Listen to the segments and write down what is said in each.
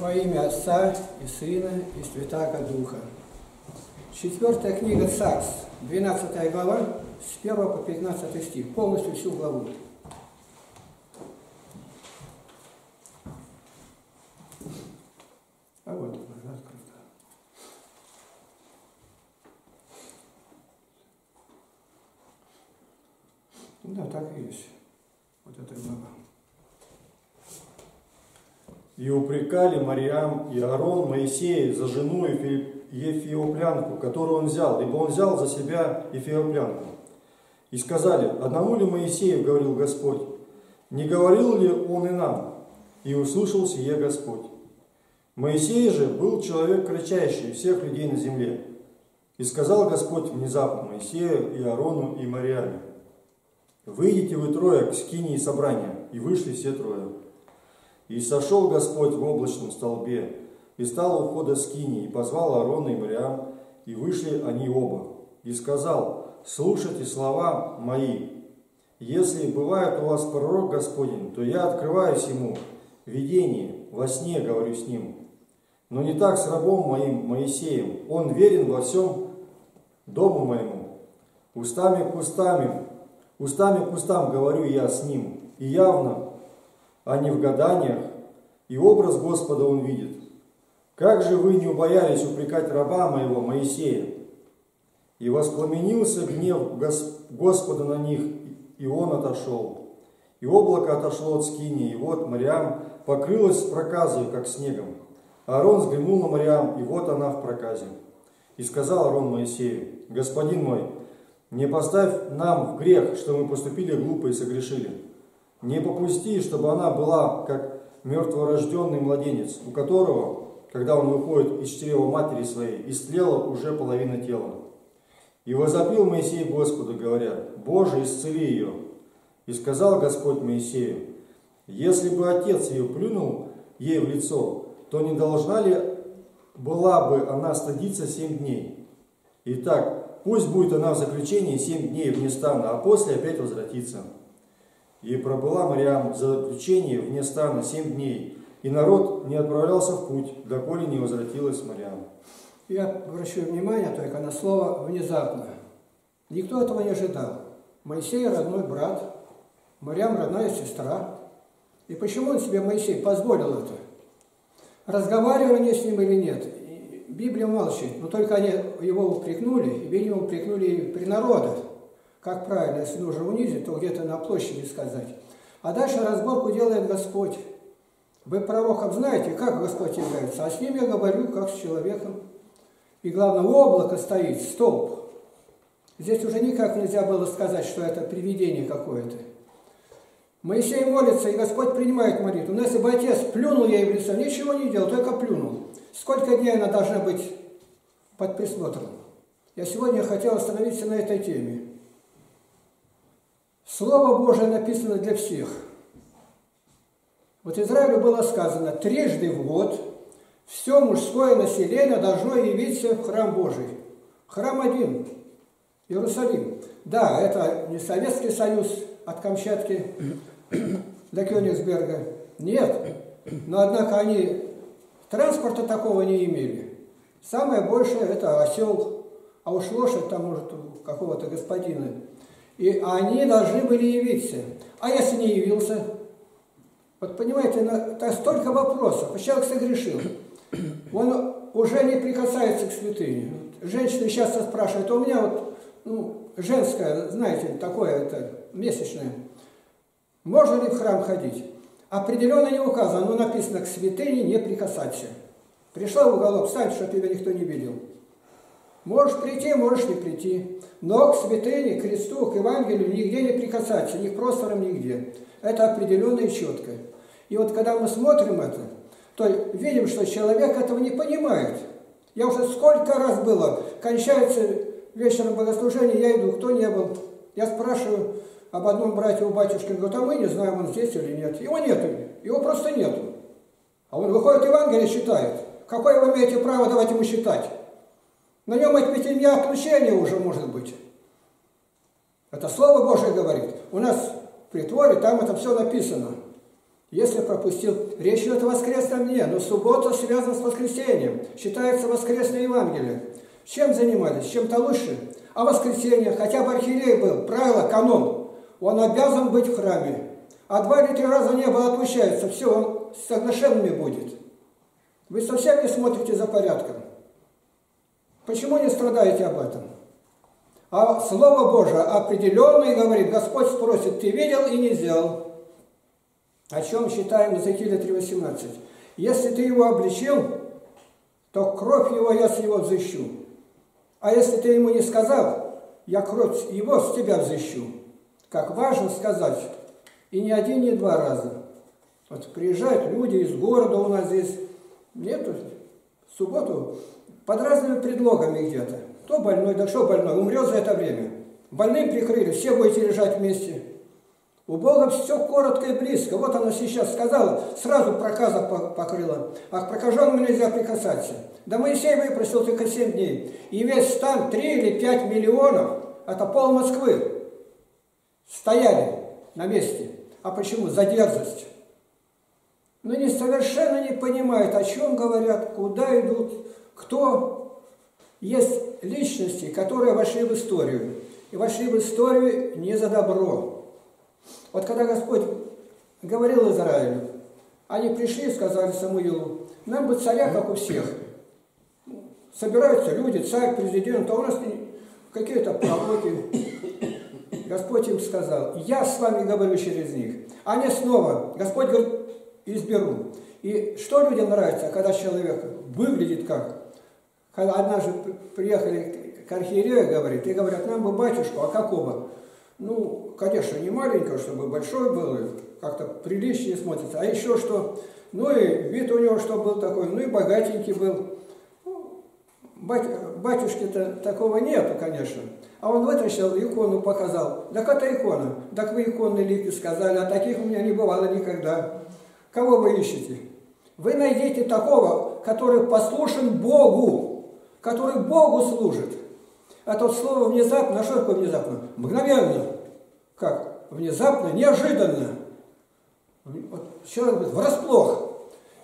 Во имя Отца и Сына и Святаго Духа. Четвертая книга Царств, 12 глава, с 1 по 15 стих, полностью всю главу. А вот, открыто. Да, так и есть. Вот эта глава. И упрекали Мариам и Аарон Моисея за жену Ефиоплянку, которую он взял, ибо он взял за себя Ефиоплянку. И сказали, одному ли Моисею говорил Господь, не говорил ли он и нам? И услышал сие Господь. Моисей же был человек кратчайший всех людей на земле. И сказал Господь внезапно Моисею и Аарону и Мариаме, «Выйдите вы трое к скинии собрания». И вышли все трое. И сошел Господь в облачном столбе, и стал у входа скини, и позвал Аарона и Мариам, и вышли они оба. И сказал, слушайте слова мои. Если бывает у вас пророк Господень, то я открываюсь ему, видение, во сне говорю с ним. Но не так с рабом моим Моисеем, он верен во всем дому моему. Устами к устами, устами к устам говорю я с ним, и явно а не в гаданиях, и образ Господа он видит. Как же вы не убоялись упрекать раба моего Моисея? И воспламенился гнев Господа на них, и он отошел. И облако отошло от скини, и вот Мариам покрылась проказой, как снегом. Аарон взглянул на Мариам, и вот она в проказе. И сказал Аарон Моисею, «Господин мой, не поставь нам в грех, что мы поступили глупо и согрешили. Не попусти, чтобы она была как мертворожденный младенец, у которого, когда он выходит из чрева матери своей, истлела уже половина тела. И возопил Моисей Господу, говоря, «Боже, исцели ее!» И сказал Господь Моисею, «Если бы отец ее плюнул ей в лицо, то не должна ли была бы она стыдиться семь дней? Итак, пусть будет она в заключении семь дней вне стана, а после опять возвратится». И пробыла Мариам за заключение вне стана семь дней, и народ не отправлялся в путь, доколе не возвратилась Мариам. Я обращу внимание только на слово «внезапно». Никто этого не ожидал. Моисей – родной брат, Мариам – родная сестра. И почему он себе, Моисей, позволил это? Разговаривали они с ним или нет? Библия молчит, но только они его упрекнули, и, видимо, упрекнули при народах. Как правильно, если нужно унизить, то где-то на площади сказать. А дальше разборку делает Господь. Вы пророков знаете, как Господь является, а с ним я говорю, как с человеком. И главное, облако стоит, столб. Здесь уже никак нельзя было сказать, что это привидение какое-то. Моисей молится, и Господь принимает молитву. Но если бы отец плюнул ей в лицо, ничего не делал, только плюнул. Сколько дней она должна быть под присмотром? Я сегодня хотел остановиться на этой теме. Слово Божие написано для всех. Вот Израилю было сказано, трижды в год все мужское население должно явиться в храм Божий. Храм один, Иерусалим. Да, это не Советский Союз от Камчатки до Кёнигсберга. Нет. Но, однако, они транспорта такого не имели. Самое большее – это осел, а уж лошадь там, может, у какого-то господина и они должны были явиться. А если не явился? Вот понимаете, это столько вопросов. Человек согрешил. Он уже не прикасается к святыне. Женщины часто спрашивают, а у меня вот ну, женское, знаете, такое это месячное. Можно ли в храм ходить? Определенно не указано, но написано к святыне не прикасаться. Пришла в уголок, встань, чтобы тебя никто не видел. Можешь прийти, можешь не прийти. Но к святыне, к кресту, к Евангелию нигде не прикасаться, ни к просторам, нигде. Это определенно и четко. И вот когда мы смотрим это, то видим, что человек этого не понимает. Я уже сколько раз было, кончается вечером богослужение, я иду, кто не был. Я спрашиваю об одном брате у батюшки, он говорит, а мы не знаем, он здесь или нет. Его нету, его просто нету. А он выходит Евангелие читает. Какое вы имеете право давать ему считать? На нем имя отключения уже может быть. Это Слово Божие говорит. У нас в притворе там это все написано. Если пропустил, речь идет о воскресном дне, но суббота связана с воскресением, считается воскресное Евангелие. Чем занимались? Чем-то лучше? А воскресенье, хотя бы архиерей был, правило, канон, он обязан быть в храме. А два или три раза не было отмущается, все, он с соглашенными будет. Вы совсем не смотрите за порядком. Почему не страдаете об этом? А Слово Божие определенно говорит, Господь спросит, ты видел и не сделал. О чем считаем Иезекииля 3.18? Если ты его обличил, то кровь его я с него взыщу. А если ты ему не сказал, я кровь его с тебя взыщу. Как важно сказать, и не один, не два раза. Вот приезжают люди из города у нас здесь, нету, субботу, под разными предлогами где-то. Кто больной, да что больной, умрет за это время. Больным прикрыли, все будете лежать вместе. У Бога все коротко и близко. Вот она сейчас сказала, сразу проказа покрыла. А к прокаженным нельзя прикасаться. Да Моисей выпросил только 7 дней. И весь стан 3 или 5 миллионов, это пол Москвы, стояли на месте. А почему? За дерзость. Но они совершенно не понимают, о чем говорят, куда идут, кто. Есть личности, которые вошли в историю. И вошли в историю не за добро, вот когда Господь говорил Израилю, они пришли и сказали Самуилу, нам бы царя, как у всех. Собираются люди, царь, президент, а у нас какие-то пророки. Господь им сказал, я с вами говорю через них. Они снова, Господь говорит, изберу. И что людям нравится, когда человек выглядит как? Когда однажды приехали к архиерею, говорит, и говорят, нам бы батюшку, а какого? ну, конечно, не маленького, чтобы большой был, как-то приличнее смотрится. А еще что, ну и вид у него что был такой, ну и богатенький был. Ну, батюшки-то такого нету, конечно. А он вытащил икону, показал. Так это икона. Так вы иконные лики сказали, а таких у меня не бывало никогда. Кого вы ищете? Вы найдите такого, который послушен Богу, который Богу служит. А тот слово внезапно, а что такое внезапно? Мгновенно. Как? Внезапно, неожиданно. Вот человек говорит, врасплох.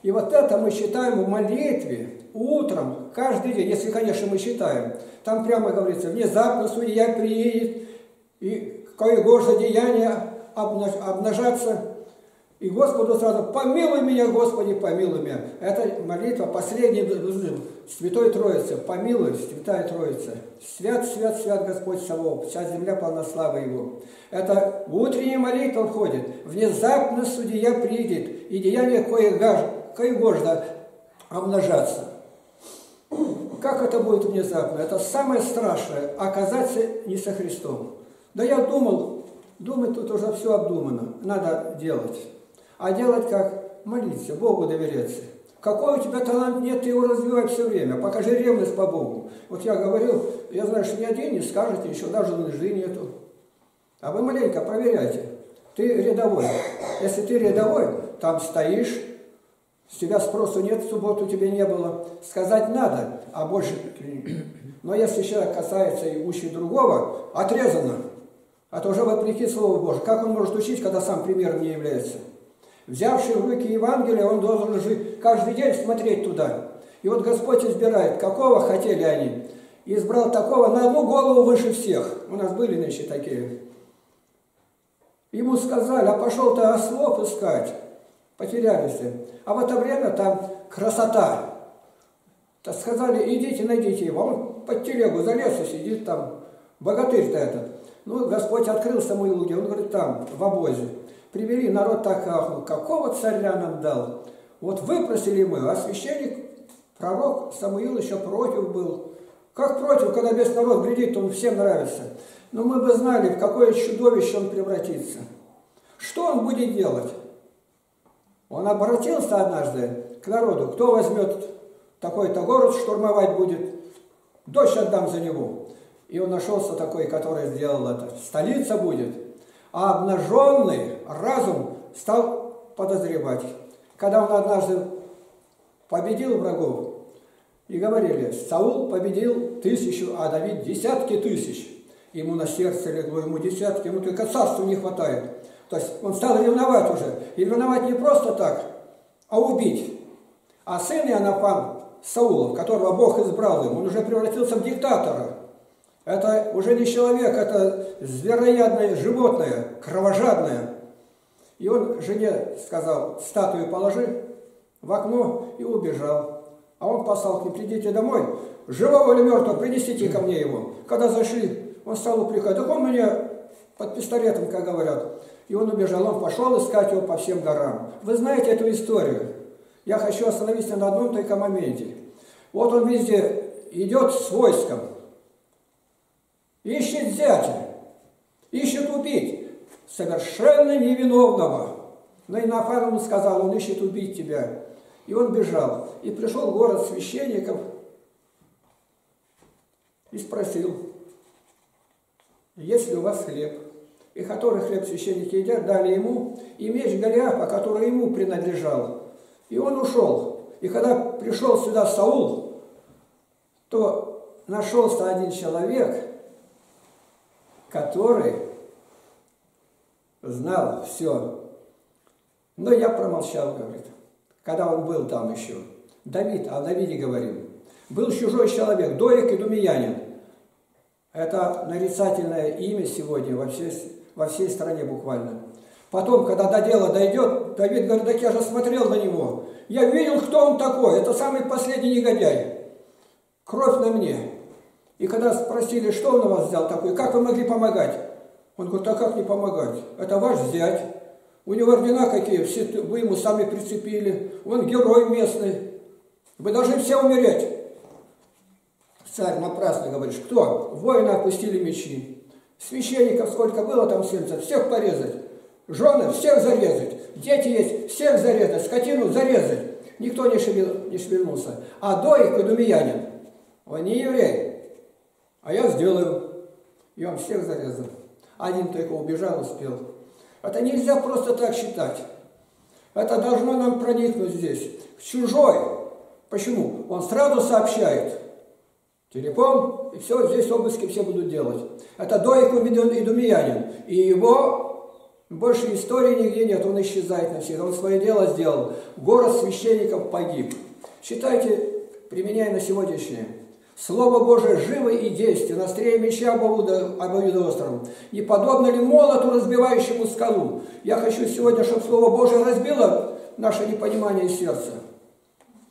И вот это мы считаем в молитве, утром, каждый день, если, конечно, мы считаем. Там прямо говорится, внезапно судья приедет, и кое за деяние обнажаться и Господу сразу, помилуй меня, Господи, помилуй меня. Это молитва последняя Святой Троицы, помилуй, Святая Троица. Свят, свят, свят Господь Савов, вся земля полна славы Его. Это утренняя молитва входит. Внезапно судья придет, и деяние кое, кое гожда обнажаться. Как это будет внезапно? Это самое страшное, оказаться не со Христом. Да я думал, думать тут уже все обдумано, надо делать. А делать как? Молиться, Богу доверяться. Какой у тебя талант нет, ты его развивай все время. Покажи ревность по Богу. Вот я говорил, я знаю, что ни один не скажете, еще даже лжи нету. А вы маленько проверяйте. Ты рядовой. Если ты рядовой, там стоишь, с тебя спросу нет, в субботу тебе не было. Сказать надо, а больше... Но если человек касается и учит другого, отрезано. А то уже вопреки Слову Божьему. Как он может учить, когда сам примером не является? Взявший в руки Евангелие, он должен же каждый день смотреть туда. И вот Господь избирает, какого хотели они. И избрал такого на одну голову выше всех. У нас были нынче такие. Ему сказали, а пошел ты ослов искать. Потерялись. А в это время там красота. Так сказали, идите, найдите его. Он под телегу залез и сидит там. Богатырь-то этот. Ну, Господь открыл Самуилу, он говорит, там, в обозе. Привели, народ так какого царя нам дал? Вот выпросили мы, а священник, пророк Самуил еще против был. Как против, когда весь народ глядит, он всем нравится. Но мы бы знали, в какое чудовище он превратится. Что он будет делать? Он обратился однажды к народу, кто возьмет такой-то город, штурмовать будет, дочь отдам за него. И он нашелся такой, который сделал это. Столица будет – а обнаженный разум стал подозревать. Когда он однажды победил врагов, и говорили, Саул победил тысячу, а Давид десятки тысяч. Ему на сердце легло, ему десятки, ему только царству не хватает. То есть он стал ревновать уже. И ревновать не просто так, а убить. А сын Иоаннафан, Саулов, которого Бог избрал им, он уже превратился в диктатора. Это уже не человек, это звероядное животное, кровожадное. И он жене сказал, статую положи в окно и убежал. А он послал к ним, придите домой, живого или мертвого, принесите ко мне его. Когда зашли, он стал упрекать, так он меня под пистолетом, как говорят. И он убежал, он пошел искать его по всем горам. Вы знаете эту историю. Я хочу остановиться на одном только моменте. Вот он везде идет с войском, ищет зятя, ищет убить совершенно невиновного. Но Инофан ему сказал, он ищет убить тебя. И он бежал. И пришел в город священников и спросил, есть ли у вас хлеб? И который хлеб священники едят, дали ему, и меч Голиафа, который ему принадлежал. И он ушел. И когда пришел сюда Саул, то нашелся один человек, который знал все. Но я промолчал, говорит, когда он был там еще. Давид, о Давиде говорим. Был чужой человек, Доек и Думиянин. Это нарицательное имя сегодня во всей, во всей стране буквально. Потом, когда до дела дойдет, Давид говорит, так я же смотрел на него. Я видел, кто он такой. Это самый последний негодяй. Кровь на мне. И когда спросили, что он на вас взял такой, как вы могли помогать? Он говорит, а как не помогать? Это ваш зять. У него ордена какие, все, вы ему сами прицепили. Он герой местный. Вы должны все умереть. Царь напрасно говоришь, кто? Воины опустили мечи. Священников сколько было там 70, всех порезать. Жены всех зарезать. Дети есть, всех зарезать. Скотину зарезать. Никто не, шевел, не шевельнулся. А Доик, Идумиянин, он не еврей. А я сделаю. И он всех зарезал. Один только убежал, успел. Это нельзя просто так считать. Это должно нам проникнуть здесь. Чужой. Почему? Он сразу сообщает. Телефон, и все, здесь обыски все будут делать. Это Доик Идумиянин. И его больше истории нигде нет, он исчезает навсегда. Он свое дело сделал. Город священников погиб. Считайте, применяя на сегодняшнее. Слово Божие живо и действенно, острее меча обоюдоострым. Не подобно ли молоту, разбивающему скалу? Я хочу сегодня, чтобы Слово Божие разбило наше непонимание сердца.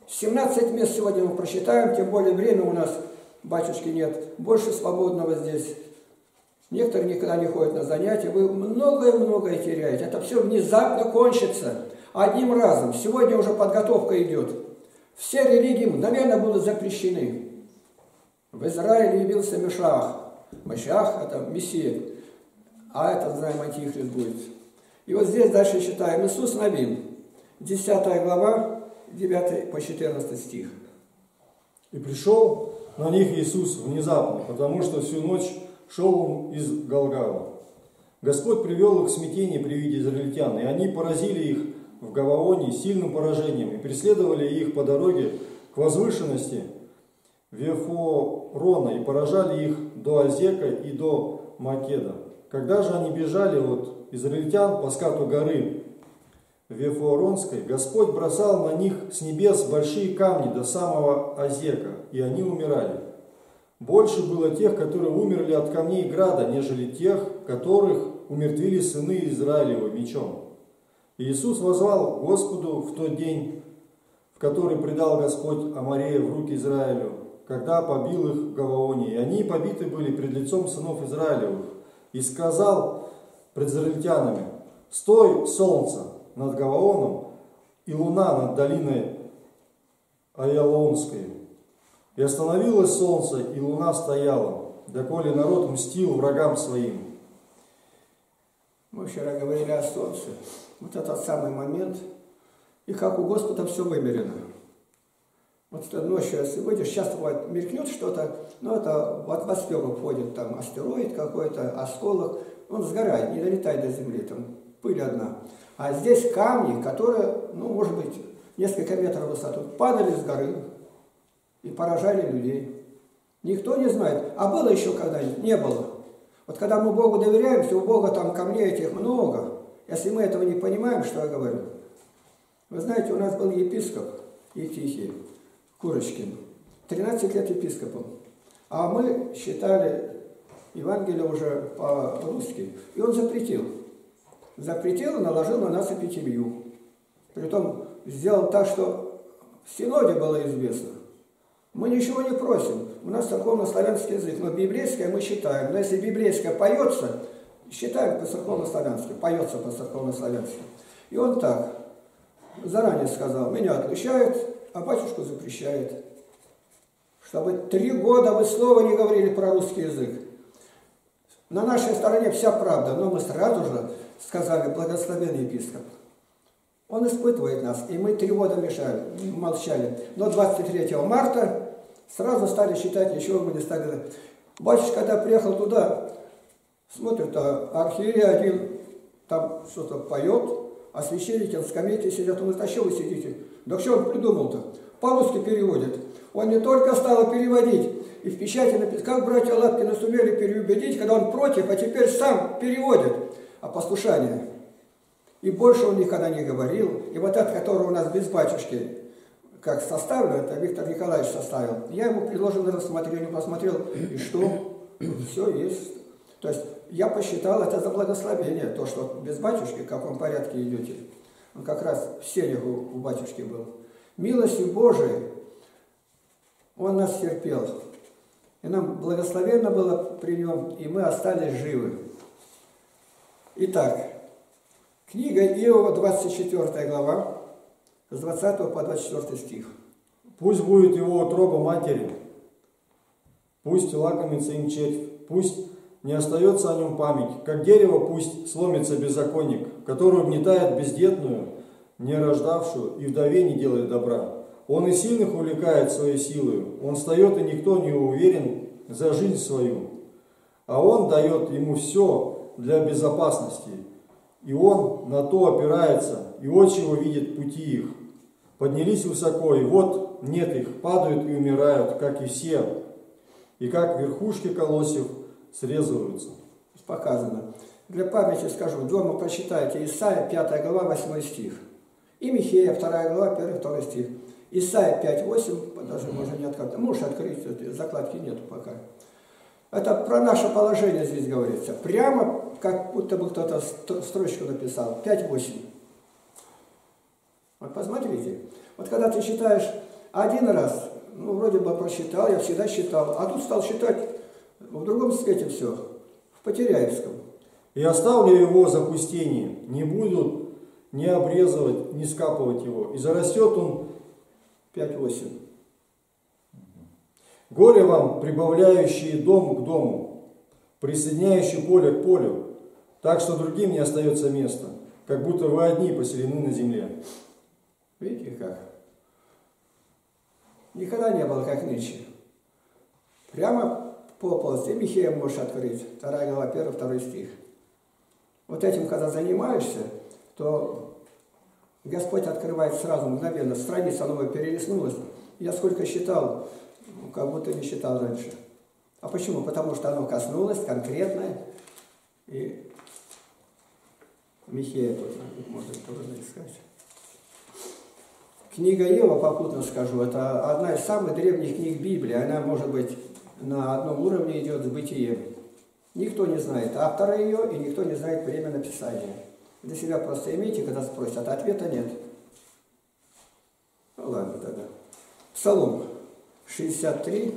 17 мест сегодня мы прочитаем, тем более время у нас, батюшки, нет. Больше свободного здесь. Некоторые никогда не ходят на занятия. Вы многое-многое теряете. Это все внезапно кончится. Одним разом. Сегодня уже подготовка идет. Все религии мгновенно будут запрещены. В Израиле явился Мешах. Мешах – это Мессия. А это, знаем, Антихрист будет. И вот здесь дальше читаем. Иисус Навин, 10 глава, 9 по 14 стих. «И пришел на них Иисус внезапно, потому что всю ночь шел он из Галгала. Господь привел их к смятению при виде израильтян, и они поразили их в Гаваоне сильным поражением и преследовали их по дороге к возвышенности – Вефорона и поражали их до Азека и до Македа. Когда же они бежали от израильтян по скату горы Вефоронской, Господь бросал на них с небес большие камни до самого Азека, и они умирали. Больше было тех, которые умерли от камней града, нежели тех, которых умертвили сыны Израилева мечом. Иисус возвал Господу в тот день, в который предал Господь Амарея в руки Израилю, когда побил их Гаваоне. И они побиты были пред лицом сынов Израилевых. И сказал пред израильтянами, «Стой, солнце, над Гаваоном, и луна над долиной Аялонской». И остановилось солнце, и луна стояла, доколе народ мстил врагам своим. Мы вчера говорили о солнце. Вот этот самый момент. И как у Господа все вымерено. Вот ночью, выйдешь, сейчас бывает, мелькнет что-то, но это в атмосферу входит, там астероид какой-то, осколок, он сгорает, не долетает до Земли, там пыль одна. А здесь камни, которые, ну, может быть, несколько метров высоту, падали с горы и поражали людей. Никто не знает. А было еще когда-нибудь? Не было. Вот когда мы Богу доверяемся, у Бога там камней этих много. Если мы этого не понимаем, что я говорю, вы знаете, у нас был епископ Евтихий Курочкин, 13 лет епископом, а мы считали Евангелие уже по-русски, и он запретил. Запретил и наложил на нас эпитемию. Притом сделал так, что в Синоде было известно. Мы ничего не просим. У нас церковно-славянский язык, но библейское мы считаем. Но если библейское поется, считаем по-церковно-славянски, поется по-церковно-славянски. И он так, заранее сказал, меня отличает, а батюшку запрещает. Чтобы три года вы слова не говорили про русский язык. На нашей стороне вся правда, но мы сразу же сказали, благословенный епископ. Он испытывает нас, и мы три года мешали, молчали. Но 23 марта сразу стали считать, ничего мы не стали. Батюшка, когда приехал туда, смотрит, а архиерей один там что-то поет, а священники на скамейке сидят. Он говорит, а что вы сидите? Да что он придумал-то? По-русски переводит. Он не только стал переводить, и в печати написано, как братья Лапкины сумели переубедить, когда он против, а теперь сам переводит о послушании. И больше он никогда не говорил. И вот этот, который у нас без батюшки, как составлен, это Виктор Николаевич составил. Я ему предложил на рассмотрение, посмотрел, и что? Все есть. То есть я посчитал это за благословение, то, что без батюшки, в каком порядке идете. Он как раз в сенях у, у батюшки был. Милостью Божией он нас терпел. И нам благословенно было при нем, и мы остались живы. Итак, книга Иова, 24 глава, с 20 по 24 стих. Пусть будет его утроба матери, пусть лакомится им червь, пусть не остается о нем память, как дерево пусть сломится беззаконник, который угнетает бездетную, не рождавшую и вдове не делает добра. Он и сильных увлекает своей силой, он встает, и никто не уверен за жизнь свою. А он дает ему все для безопасности, и он на то опирается, и очи его видят пути их. Поднялись высоко, и вот нет их, падают и умирают, как и все, и как верхушки колосьев срезываются. Показано. Для памяти скажу, дома прочитайте Исаия 5 глава 8 стих. И Михея 2 глава 1-2 стих. Исайя 5.8, даже можно не открыть, можешь открыть, закладки нету пока. Это про наше положение здесь говорится. Прямо, как будто бы кто-то строчку написал. 5.8. Вот посмотрите. Вот когда ты читаешь один раз, ну, вроде бы прочитал, я всегда считал, а тут стал считать в другом свете все, в Потеряевском. И оставлю его запустение, не будут не обрезывать, не скапывать его. И зарастет он 5.8. Горе вам, прибавляющие дом к дому, присоединяющие поле к полю, так что другим не остается места, как будто вы одни поселены на земле. Видите как? Никогда не было как нынче. Прямо по полости Михея можешь открыть, 2 глава 1, 2 стих. Вот этим, когда занимаешься, то Господь открывает сразу, мгновенно, страница новая перелистнулась. Я сколько считал, ну, как будто не считал раньше. А почему? Потому что оно коснулось конкретное. И Михея тут можно тоже искать. Книга Ева, попутно скажу, это одна из самых древних книг Библии. Она, может быть, на одном уровне идет с бытием. Никто не знает автора ее, и никто не знает время написания. Для себя просто имейте, когда спросят, ответа нет. Ну ладно тогда. Псалом 63.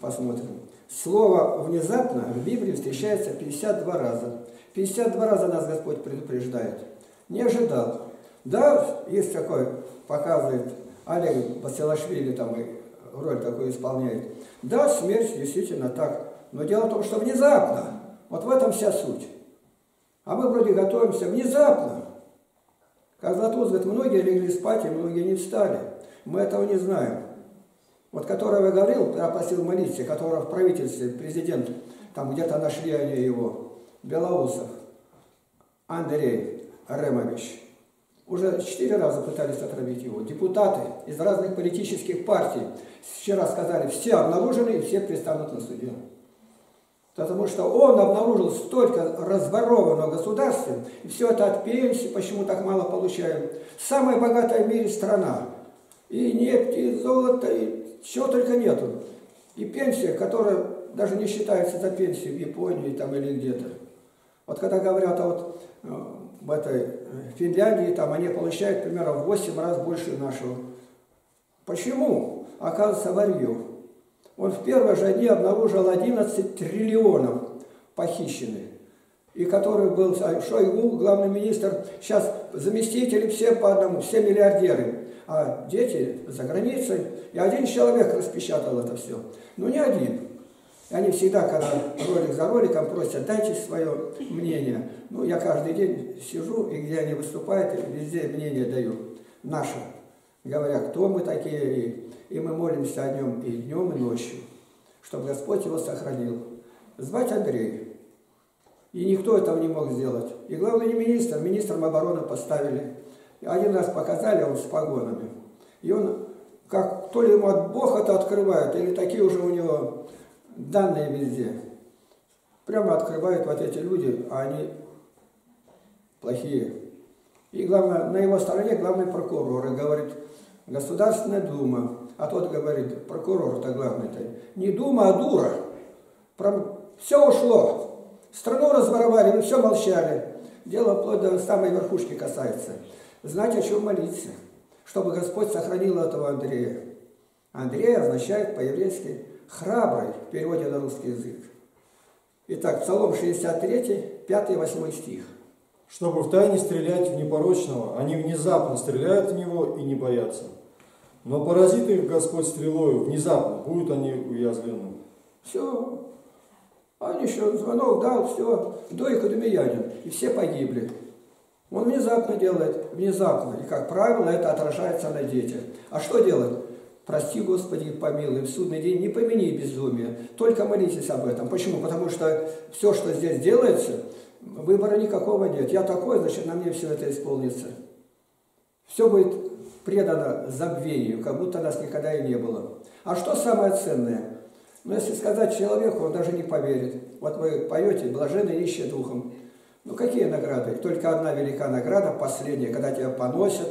Посмотрим. Слово «внезапно» в Библии встречается 52 раза. 52 раза нас Господь предупреждает. Не ожидал. Да, есть такой, показывает Олег Басилашвили, там и роль такую исполняет. Да, смерть действительно так. Но дело в том, что внезапно. Вот в этом вся суть. А мы вроде готовимся внезапно. Как Златоуст говорит, многие легли спать, и многие не встали. Мы этого не знаем. Вот которого я говорил, я просил молиться, которого в правительстве президент, там где-то нашли они его, Белоусов, Андрей Ремович. Уже четыре раза пытались отравить его. Депутаты из разных политических партий вчера сказали, все обнаружены и все пристанут на суде. Потому что он обнаружил столько разворованного государства, и все это от пенсии, почему так мало получаем. Самая богатая в мире страна. И нефть, и золото, и чего только нету. И пенсия, которая даже не считается за пенсию в Японии там, или где-то. Вот когда говорят, а вот э, в этой э, Финляндии, там они получают примерно в 8 раз больше нашего. Почему? Оказывается, варье. Он в первые же дни обнаружил 11 триллионов похищенных. И который был Шойгу, главный министр, сейчас заместители все по одному, все миллиардеры. А дети за границей. И один человек распечатал это все. Но не один. И они всегда, когда ролик за роликом просят, дайте свое мнение. Ну, я каждый день сижу, и где они выступают, везде мнение даю. Наше. Говоря, кто мы такие, и и мы молимся о нем и днем, и ночью, чтобы Господь его сохранил. Звать Андрей. И никто этого не мог сделать. И главный не министр, министром обороны поставили. И один раз показали, он с погонами. И он, как то ли ему от Бога это открывает, или такие уже у него данные везде. Прямо открывают вот эти люди, а они плохие. И главное, на его стороне главный прокурор и говорит, Государственная Дума, а тот говорит, прокурор-то главный-то, не дума, а дура. Про... Все ушло. Страну разворовали, мы все молчали. Дело вплоть до самой верхушки касается. Знать, о чем молиться, чтобы Господь сохранил этого Андрея. Андрей означает по-еврейски «храбрый» в переводе на русский язык. Итак, Псалом 63, 5-8 стих. Чтобы в тайне стрелять в непорочного, они внезапно стреляют в него и не боятся. Но поразит их Господь стрелою, внезапно будут они уязвлены. Все. Они еще звонок дал, все, до их Адумиянин, и все погибли. Он внезапно делает, внезапно. И, как правило, это отражается на детях. А что делать? Прости, Господи, помилуй, в судный день не помяни безумие. Только молитесь об этом. Почему? Потому что все, что здесь делается, выбора никакого нет. Я такой, значит, на мне все это исполнится. Все будет предано забвению, как будто нас никогда и не было. А что самое ценное? Ну, если сказать человеку, он даже не поверит. Вот вы поете «Блаженны ищет духом». Ну, какие награды? Только одна велика награда, последняя, когда тебя поносят,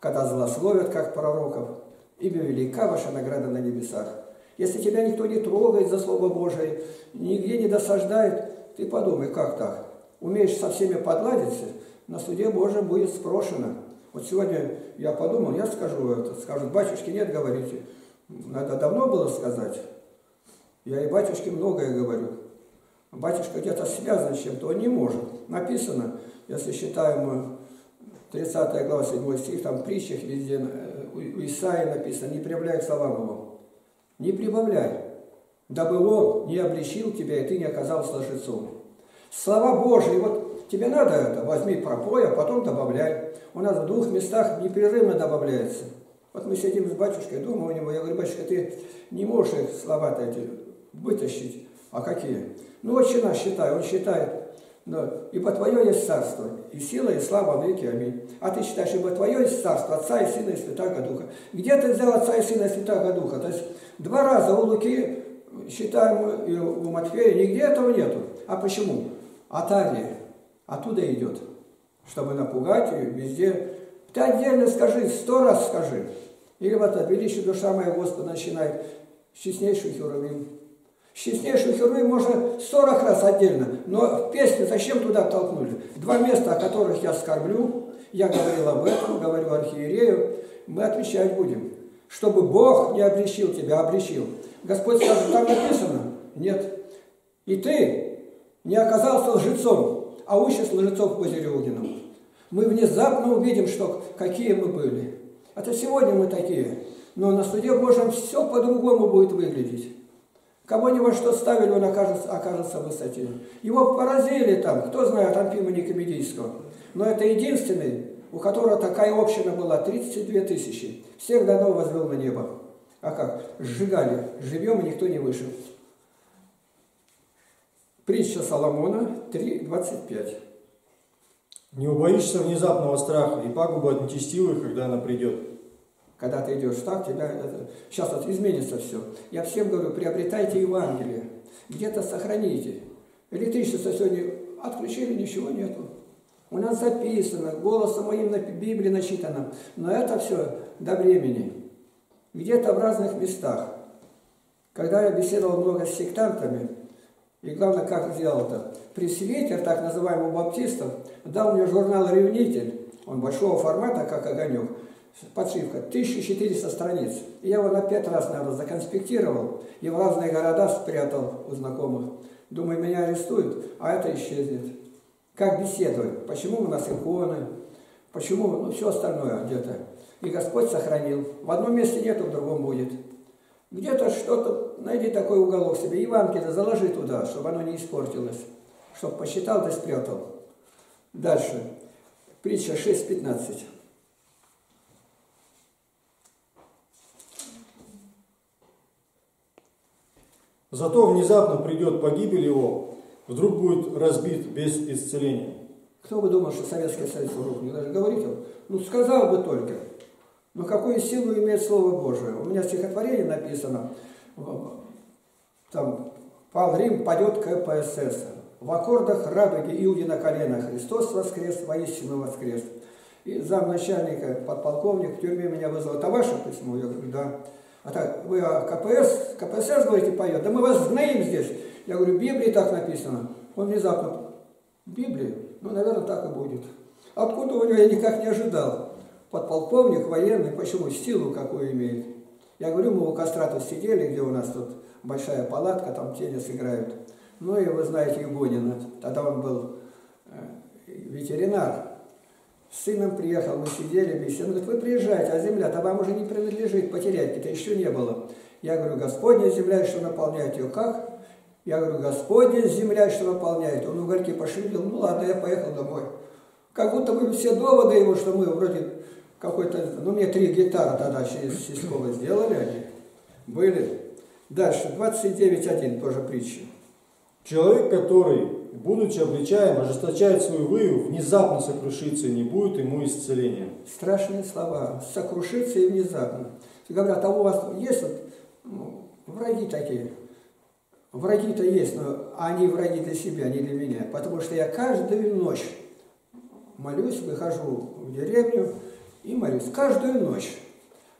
когда злословят, как пророков. Ибо велика ваша награда на небесах. Если тебя никто не трогает за Слово Божие, нигде не досаждает, ты подумай, как так? Умеешь со всеми подладиться, на суде Божьем будет спрошено. Вот сегодня я подумал, я скажу это. Скажут, батюшки, нет, говорите. Надо давно было сказать. Я и батюшке многое говорю. Батюшка где-то связан с чем-то, он не может. Написано, если считаем 30 глава, 7 стих, там в притчах везде, у Исаии написано, не прибавляй к словам его. Не прибавляй, дабы он не обличил тебя, и ты не оказался лжецом. Слова Божьи, вот тебе надо это, возьми пропой, а потом добавляй. У нас в двух местах непрерывно добавляется. Вот мы сидим с батюшкой дома у него, я говорю, батюшка, ты не можешь слова-то эти вытащить. А какие? Ну, отче наш считай, он считает, да, ибо Твое есть царство, и сила, и слава веки, аминь. А ты считаешь, ибо Твое есть царство, Отца и Сына и Святаго Духа. Где ты взял Отца и Сына и Святаго Духа? То есть два раза у Луки считаем и у Матфея, нигде этого нету. А почему? От Арии. Оттуда идет. Чтобы напугать ее везде. Ты отдельно скажи, сто раз скажи. Или вот «Величие душа моя Господа» начинает с честнейшего Херувим. С честнейшего Херувим можно сорок раз отдельно, но в песне зачем туда толкнули? Два места, о которых я скорблю, я говорил об этом, говорю архиерею, мы отвечать будем. Чтобы Бог не обличил тебя, обличил. Господь скажет, там написано? Нет. И ты не оказался лжецом, а учишь лжецов в озере Огненном. Мы внезапно увидим, что какие мы были. Это сегодня мы такие. Но на суде Божьем все по-другому будет выглядеть. Кого ни во что ставили, он окажется, окажется в высоте. Его поразили там, кто знает Амфима Никомедийского. Но это единственный, у которого такая община была, 32 тысячи. Всех давно возвел на небо. А как? Сжигали. Живем, и никто не вышел. Притча Соломона 3.25. Не убоишься внезапного страха и пагубы от нечестивых, когда она придет. Когда ты идешь так, тебя это... сейчас вот изменится все. Я всем говорю, приобретайте Евангелие. где-то сохраните. Электричество сегодня отключили, ничего нету. У нас записано, голосом моим на Библии начитано. Но это все до времени. Где-то в разных местах. Когда я беседовал много с сектантами, и главное, как сделал это, пресвитер, так называемый баптистов, дал мне журнал «Ревнитель», он большого формата, как огонек, подшивка, 1400 страниц. Я его на пять раз, наверное, законспектировал и в разные города спрятал у знакомых. Думаю, меня арестуют, а это исчезнет. Как беседовать? Почему у нас иконы? Почему? Ну, все остальное где-то. И Господь сохранил. В одном месте нету, в другом будет. Где-то что-то, найди такой уголок себе, Евангелие заложи туда, чтобы оно не испортилось. Чтобы посчитал, да спрятал. Дальше. Притча 6.15. Зато внезапно придет погибель его, вдруг будет разбит без исцеления. Кто бы думал, что Советский Союз рухнет? Даже говорить ну сказал бы только. Но какую силу имеет Слово Божие? У меня стихотворение написано, там, Павел Рим падет КПСС. В аккордах радуги Иуди на коленах. Христос воскрес, воистину воскрес. И замначальника, подполковник в тюрьме меня вызвал. Это ваше письмо? Я говорю, да. А так, вы о КПС, КПСС, говорите, поет? Да мы вас знаем здесь. Я говорю, в Библии так написано. Он внезапно, Библии? Ну, наверное, так и будет. Откуда у него я никак не ожидал. Подполковник военный, почему? Силу какую имеет. Я говорю, мы у костра тут сидели, где у нас тут большая палатка, там теннис играют. Ну и вы знаете Игонина, тогда он был э, ветеринар. С сыном приехал, мы сидели вместе. Он говорит, вы приезжаете, а земля-то вам уже не принадлежит, потерять-то еще не было. Я говорю, Господня земля, что наполняет ее. Как? Я говорю, Господня земля, что наполняет. Он угольки пошевелил, ну ладно, я поехал домой. Как будто бы все доводы его, что мы вроде какой-то, ну мне три гитары тогда через Сискова сделали они, были. Дальше, 29.1, тоже притча. Человек, который, будучи обличаем, ожесточает свою выю, внезапно сокрушится, и не будет ему исцеления. Страшные слова. Сокрушится и внезапно. Говорят, а у вас есть вот, ну, враги такие? Враги-то есть, но они враги для себя, не для меня. Потому что я каждую ночь молюсь, выхожу в деревню и молюсь. Каждую ночь.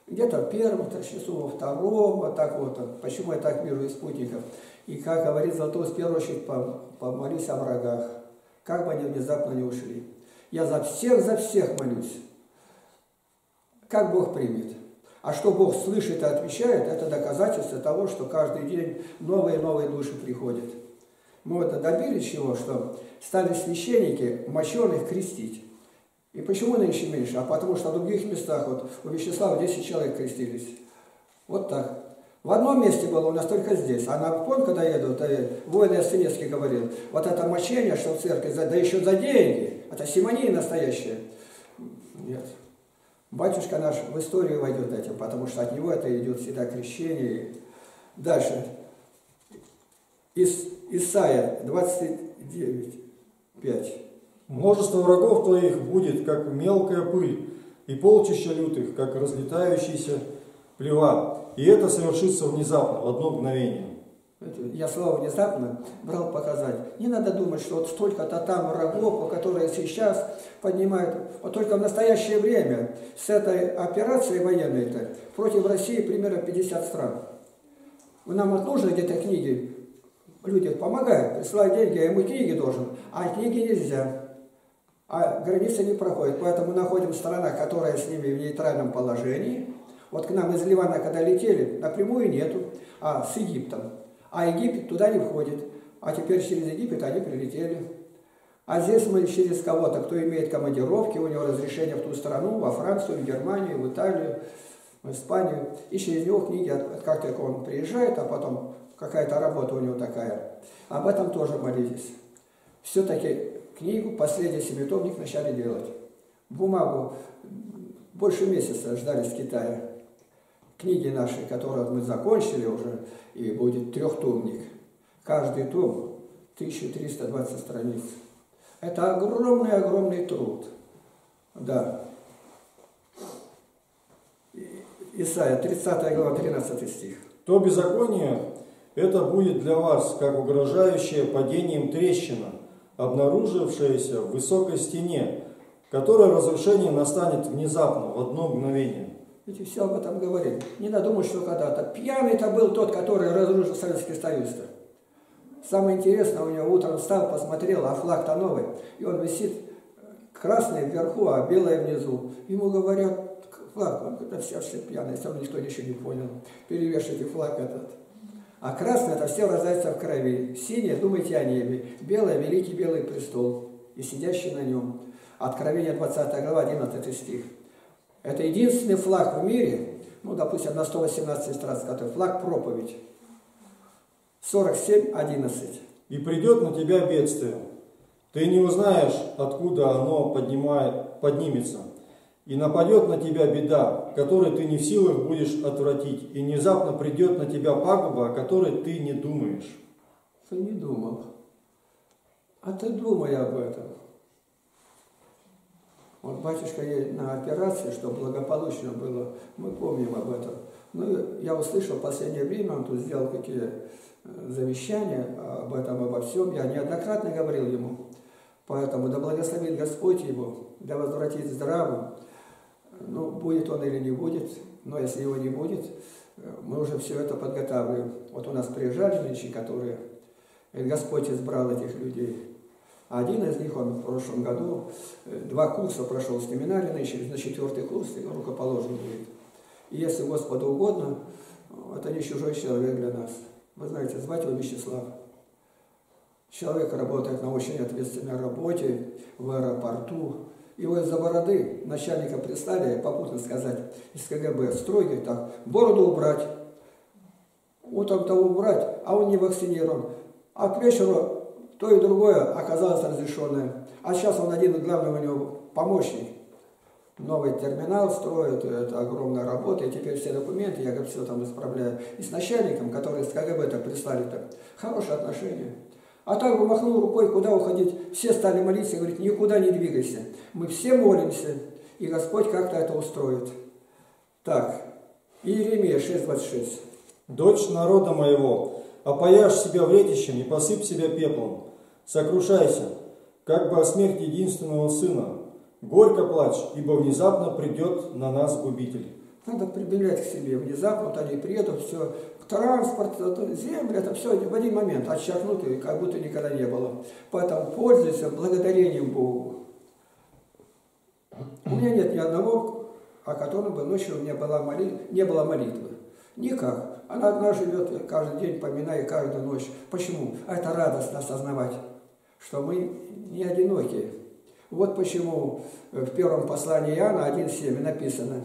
Где-то в первом часу, во втором, вот так вот. Почему я так вижу из спутников? И, как говорит Золотой, в первую очередь помолись о врагах, как бы они внезапно не ушли. Я за всех, за всех молюсь. Как Бог примет. А что Бог слышит и отвечает, это доказательство того, что каждый день новые и новые души приходят. Мы вот добились чего, что стали священники мощеных крестить. И почему нынче меньше? А потому что в других местах, вот у Вячеслава 10 человек крестились. Вот так. В одном месте было у нас только здесь. А на Пон, когда еду, то воин Ясенецкий говорил, вот это мощение, что в церкви, да еще за деньги, это симония настоящая. Нет. Батюшка наш в историю войдет этим, потому что от него это идет всегда крещение. Дальше. Ис, Исайя 29, 5. Множество врагов твоих будет, как мелкая пыль, и полчища лютых, как разлетающийся плева. И это совершится внезапно, в одно мгновение. Я слово внезапно брал показать. Не надо думать, что вот столько-то там врагов, которые сейчас поднимают. Вот только в настоящее время с этой операцией военной-то против России примерно 50 стран. Нам вот нужно где-то книги, люди помогают, присылают деньги, а ему книги должен, а книги нельзя. А границы не проходят. Поэтому находим страна, которая с ними в нейтральном положении – вот к нам из Ливана, когда летели, напрямую нету, а с Египтом. А Египет туда не входит. А теперь через Египет они прилетели. А здесь мы через кого-то, кто имеет командировки, у него разрешение в ту страну, во Францию, в Германию, в Италию, в Испанию. И через него книги, как только он приезжает, а потом какая-то работа у него такая. Об этом тоже молитесь. Все-таки книгу, последний семитомник начали делать. Бумагу больше месяца ждали с Китая книги наши, которые мы закончили уже, и будет трехтомник. Каждый том 1320 страниц. Это огромный-огромный труд. Да. Исайя, 30 глава, 13 стих. То беззаконие, Это будет для вас, как угрожающая падением трещина, обнаружившаяся в высокой стене, которой разрушение настанет внезапно, в одно мгновение. Ведь все об этом говорим. Не надо что когда-то. Пьяный-то был тот, который разрушил Советский Союз-то. Самое интересное, у него утром встал, посмотрел, а флаг-то новый. И он висит красный вверху, а белый внизу. Ему говорят, флаг, он говорит, все, все пьяные, сам никто ничего не понял. Перевешивайте флаг этот. А красный это все рождается в крови. Синее, думайте о небе. Белое, великий белый престол. И сидящий на нем. Откровение 20 глава, 11 стих. Это единственный флаг в мире, ну, допустим, на 118 страниц, который флаг проповедь. 47, 11. И придет на тебя бедствие. Ты не узнаешь, откуда оно поднимает, поднимется. И нападет на тебя беда, которой ты не в силах будешь отвратить. И внезапно придет на тебя пагуба, о которой ты не думаешь. Ты не думал. А ты думай об этом. Вот батюшка ей на операции, чтобы благополучно было, мы помним об этом. Ну, я услышал в последнее время, он тут сделал какие э, завещания об этом, обо всем. Я неоднократно говорил ему. Поэтому да благословит Господь его, да возвратит здравым. Ну, будет он или не будет, но если его не будет, э, мы уже все это подготавливаем. Вот у нас приезжали женщины, которые, Господь избрал этих людей. Один из них, он в прошлом году э, два курса прошел в семинаре, на четвертый курс и рукоположен будет. И если Господу угодно, это не чужой человек для нас. Вы знаете, звать его Вячеслав. Человек работает на очень ответственной работе в аэропорту. Его из-за бороды начальника прислали, попутно сказать, из КГБ, строгий так, бороду убрать. Вот он-то убрать, а он не вакцинирован. А к вечеру то и другое оказалось разрешенное. А сейчас он один, главный у него помощник. Новый терминал строит, это огромная работа, и теперь все документы, я говорю, все там исправляю. И с начальником, который с КГБ-то прислали-то, хорошие отношения. А так бы махнул рукой, куда уходить. Все стали молиться и говорить, никуда не двигайся. Мы все молимся, и Господь как-то это устроит. Так, Иеремия 6.26. «Дочь народа моего, опояшь себя вретищем и посыпь себя пеплом, Сокрушайся, как бы о смерти единственного сына. Горько плачь, ибо внезапно придет на нас губитель. Надо прибегать к себе. Внезапно вот они приедут, все, транспорт, земля, это все в один момент отчеркнуто, как будто никогда не было. Поэтому пользуйся благодарением Богу. У меня нет ни одного, о котором бы ночью не было, моли... не было молитвы. Никак. Она одна живет каждый день, поминая каждую ночь. Почему? А это радостно осознавать что мы не одиноки. Вот почему в первом послании Иоанна 1.7 написано,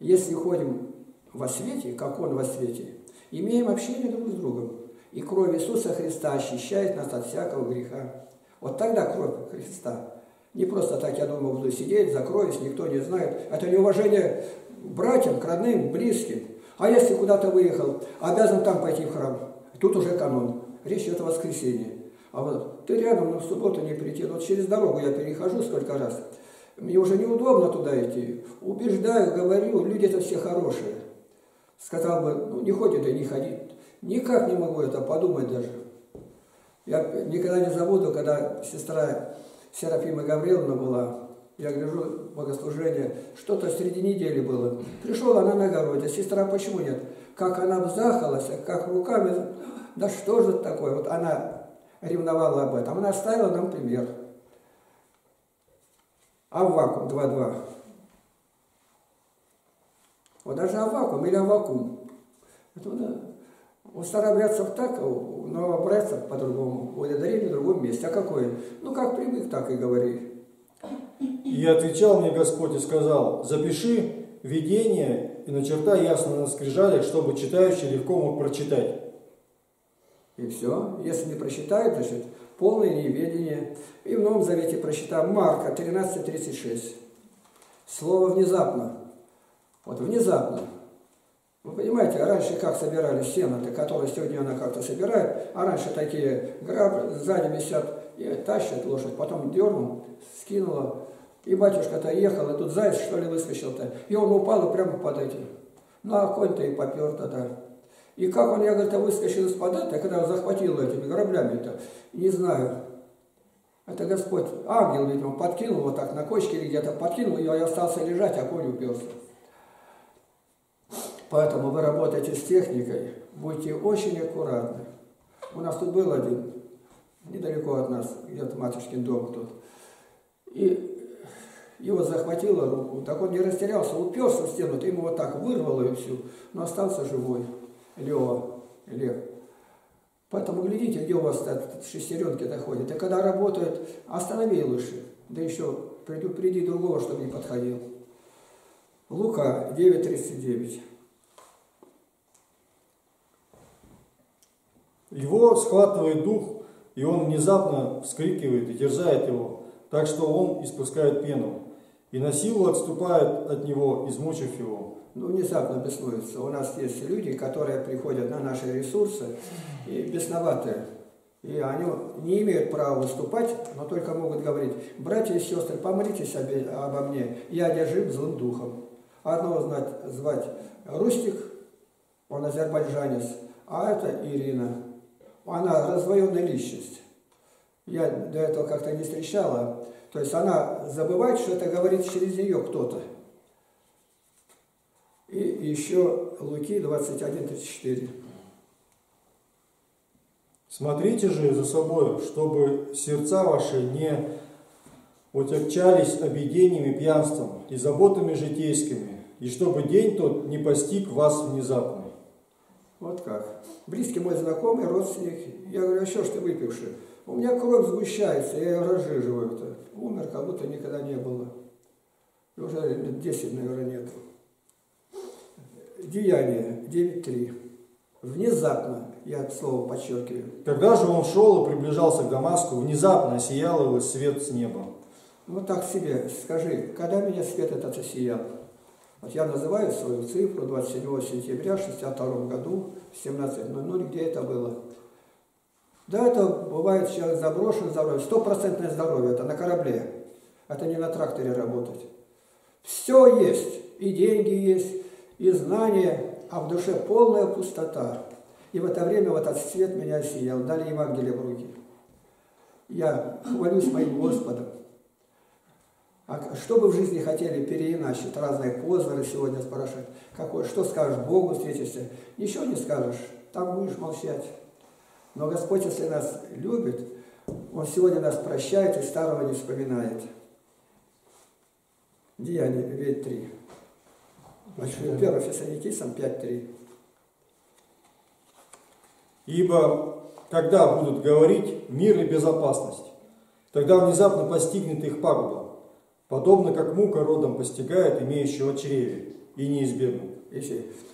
если ходим во свете, как Он во свете, имеем общение друг с другом, и кровь Иисуса Христа очищает нас от всякого греха. Вот тогда кровь Христа. Не просто так, я думаю, буду сидеть, закроюсь, никто не знает. Это неуважение братьям, к родным, близким. А если куда-то выехал, обязан там пойти в храм. Тут уже канон. Речь идет о воскресенье. А вот ты рядом, но в субботу не прийти. Вот через дорогу я перехожу сколько раз. Мне уже неудобно туда идти. Убеждаю, говорю, люди это все хорошие. Сказал бы, ну не ходит, да не ходи. Никак не могу это подумать даже. Я никогда не забуду, когда сестра Серафима Гавриловна была, я гляжу богослужение, что-то среди недели было. Пришел она на огороде, сестра почему нет? Как она взахалась, как руками, да что же такое? Вот она ревновала об этом. Она оставила нам пример. Аввакум 2.2. Вот даже Аввакум или Аввакум. Это надо у старообрядцев так, у новообрядцев по-другому, у ударение в другом месте. А какое? Ну, как привык, так и говори. И отвечал мне Господь и сказал, запиши видение и начертай ясно на скрижале, чтобы читающий легко мог прочитать. И все. Если не просчитает, значит, полное неведение. И в Новом Завете просчитаем Марка 13.36. Слово внезапно. Вот внезапно. Вы понимаете, раньше как собирали сено-то, которое сегодня она как-то собирает, а раньше такие граб сзади висят и тащат лошадь, потом дернул, скинула, и батюшка-то ехал, и тут заяц, что ли, выскочил-то, и он упал и прямо под этим. Ну, а конь-то и попер тогда. И как он, я, говорит, выскочил из-под это, когда захватил этими кораблями-то, не знаю. Это Господь, ангел, видимо, подкинул вот так на кочке или где-то подкинул и остался лежать, а конь уперся. Поэтому вы работаете с техникой, будьте очень аккуратны. У нас тут был один, недалеко от нас, где-то матушкин дом тут. И его захватило руку, так он не растерялся, уперся в стену, ты ему вот так вырвало ее всю, но остался живой. Лева, Лев. Поэтому глядите, где у вас шестеренки доходят. И когда работают, останови лучше. Да еще предупреди другого, чтобы не подходил. Лука 9.39. Его схватывает дух, и он внезапно вскрикивает и терзает его, так что он испускает пену, и на силу отступает от него, измучив его ну, внезапно беснуются. У нас есть люди, которые приходят на наши ресурсы и бесноватые. И они не имеют права выступать, но только могут говорить, братья и сестры, помолитесь обо мне, я одержим злым духом. Одного знать, звать Рустик, он азербайджанец, а это Ирина. Она раздвоенная личность. Я до этого как-то не встречала. То есть она забывает, что это говорит через нее кто-то. И еще Луки 21.34. Смотрите же за собой, чтобы сердца ваши не утягчались обидениями, пьянством и заботами житейскими, и чтобы день тот не постиг вас внезапно. Вот как. Близкий мой знакомый, родственник, я говорю, а что ж ты выпивший? У меня кровь сгущается, я ее разжиживаю-то. Умер, как будто никогда не было. Уже лет 10, наверное, нету. Деяние 9.3. Внезапно, я слово подчеркиваю. Когда же он шел и приближался к Дамаску, внезапно сиял его свет с неба. Ну так себе скажи, когда меня свет этот осиял? Вот я называю свою цифру 27 сентября 62 году, 17.00, где это было. Да, это бывает человек заброшен здоровье, стопроцентное здоровье, это на корабле, это не на тракторе работать. Все есть, и деньги есть, и знание, а в душе полная пустота. И в это время вот этот свет меня сиял, дали Евангелие в руки. Я хвалюсь моим Господом. А что вы в жизни хотели переиначить? Разные позоры сегодня спрашивают. Какой, что скажешь Богу встретишься? Ничего не скажешь, там будешь молчать. Но Господь, если нас любит, Он сегодня нас прощает и старого не вспоминает. Деяние, ведь три. Значит, 1 Фессалоникийцам 5.3. Ибо когда будут говорить мир и безопасность, тогда внезапно постигнет их пагуба, подобно как мука родом постигает имеющего чреве, и не избегнут.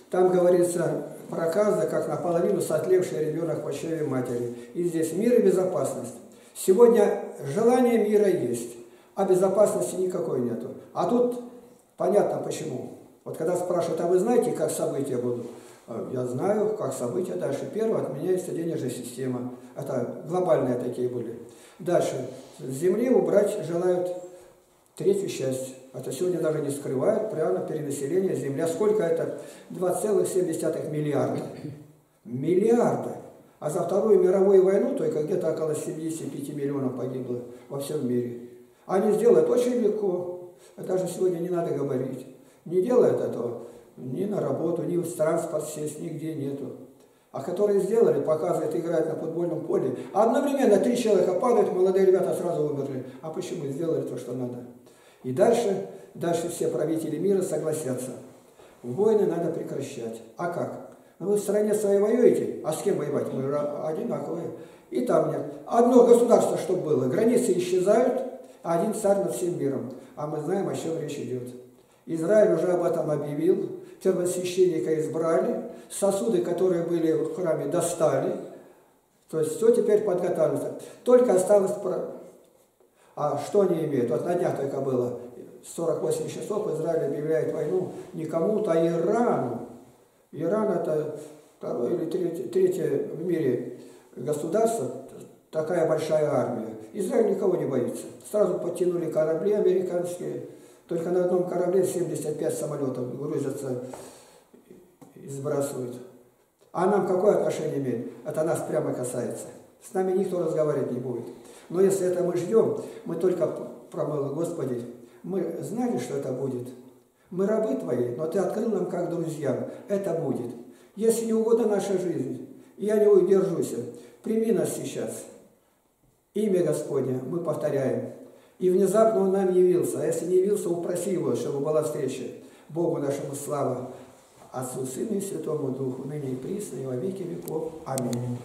Там говорится проказа, как наполовину сотлевший ребенок в чреве матери. И здесь мир и безопасность. Сегодня желание мира есть, а безопасности никакой нету. А тут понятно почему. Вот когда спрашивают, а вы знаете, как события будут? «А, я знаю, как события. Дальше первое, отменяется денежная система. Это глобальные такие были. Дальше. С земли убрать желают третью часть. Это сегодня даже не скрывают. Прямо перенаселение земля. Сколько это? 2,7 миллиарда. Миллиарда. А за Вторую мировую войну только где-то около 75 миллионов погибло во всем мире. Они сделают очень легко. Даже сегодня не надо говорить не делают этого ни на работу, ни в транспорт сесть, нигде нету. А которые сделали, показывают, играют на футбольном поле. А одновременно три человека падают, молодые ребята сразу умерли. А почему? Сделали то, что надо. И дальше, дальше все правители мира согласятся. Войны надо прекращать. А как? Ну, вы в стране своей воюете, а с кем воевать? Мы одинаковые. И там нет. Одно государство, что было, границы исчезают, а один царь над всем миром. А мы знаем, о чем речь идет. Израиль уже об этом объявил, первосвященника избрали, сосуды, которые были в храме, достали. То есть все теперь подготавливается. Только осталось... А что они имеют? Вот на днях только было. 48 часов Израиль объявляет войну не кому-то, а Ирану. Иран это второе или третье, третье в мире государство, такая большая армия. Израиль никого не боится. Сразу подтянули корабли американские, только на одном корабле 75 самолетов грузятся и сбрасывают. А нам какое отношение имеет? Это нас прямо касается. С нами никто разговаривать не будет. Но если это мы ждем, мы только промыли, Господи, мы знали, что это будет. Мы рабы Твои, но Ты открыл нам как друзьям. Это будет. Если не угодно наша жизнь, я не удержусь, прими нас сейчас. Имя Господне мы повторяем. И внезапно Он нам явился. А если не явился, упроси Его, чтобы была встреча. Богу нашему слава, Отцу, Сыну и Святому Духу, ныне и присно, и во веки веков. Аминь.